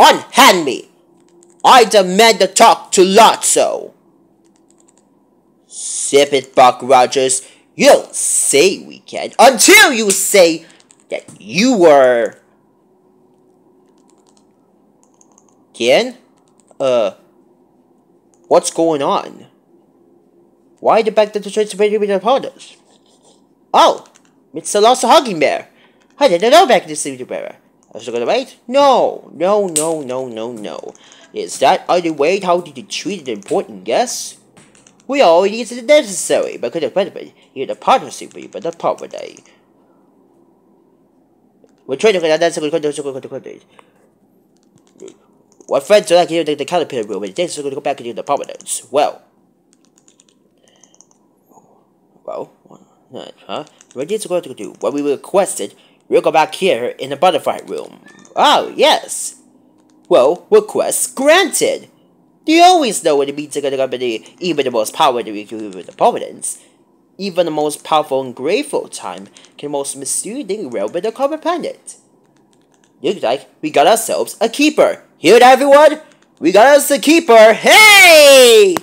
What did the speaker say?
Unhand me! I demand to talk to Lotso! Sip it, Buck Rogers. You don't say we can until you say that you were. Ken? Uh. What's going on? Why the back to the church with the opponents? Oh! It's the Lots-o'-Huggin' Bear! I didn't know back to the bear. I was gonna wait? No, no, no, no, no, no. Is that other way how you treat an important guest? We all need the necessary, but could have benefit here the partnership but not poverty. We're trying to get that second What friends are like here in the caterpillar room and they're going to go back into the prominence. Well. Well, what, huh? What is going to do? What we requested, we'll go back here in the butterfly room. Oh, yes. Well, request granted. You always know what it means to get a company, even the most powerful with the providence? Even the most powerful and grateful time can most misleading realm with the common planet. Looks like we got ourselves a keeper. Hear it, everyone? We got us a keeper. Hey!